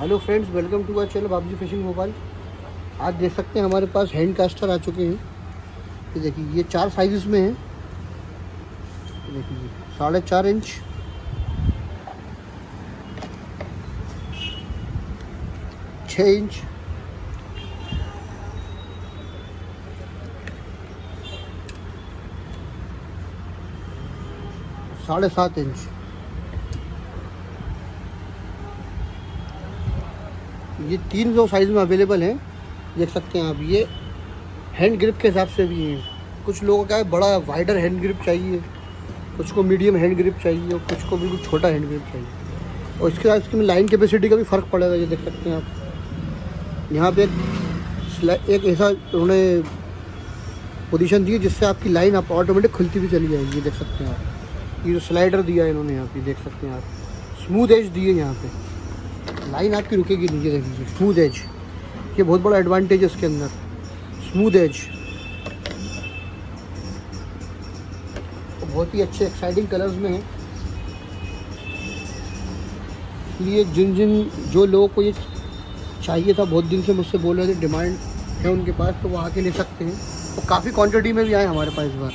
Hello friends, welcome to our channel Babuji fishing Bhopal आज देख सकते हैं हमारे पास हैंड कास्टर आ चुके हैं। ये देखिए, ये चार साइज़ में हैं। देखिए, साढ़े चार इंच छः इंच साढ़े सात इंच ये तीन सौ साइज़ में अवेलेबल हैं, देख सकते हैं आप, ये हैंड ग्रिप के हिसाब से भी हैं। कुछ लोगों का है बड़ा वाइडर हैंड ग्रिप चाहिए, कुछ को मीडियम हैंड ग्रिप चाहिए और कुछ को बिल्कुल छोटा हैंड ग्रिप चाहिए। और इसके साथ इसमें लाइन कैपेसिटी का भी फ़र्क पड़ेगा ये देख सकते हैं आप। यहाँ पे एक ऐसा उन्होंने पोजीशन दी जिससे आपकी लाइन आप ऑटोमेटिक खुलती भी चली जाएगी देख सकते हैं आप। ये जो स्लाइडर दिया है इन्होंने यहाँ पे, देख सकते हैं आप। स्मूथ एज दिए यहाँ पे। लाइन आपकी रुकेगी नीचे देखिए स्मूथ एज ये बहुत बड़ा एडवांटेज है उसके अंदर. स्मूथ एज बहुत ही अच्छे एक्साइटिंग कलर्स में है. इसलिए जिन जिन, जो लोगों को ये चाहिए था, बहुत दिन से मुझसे बोल रहे थे डिमांड है उनके पास तो वो आके ले सकते हैं. तो काफ़ी क्वांटिटी में भी आए हमारे पास इस बार.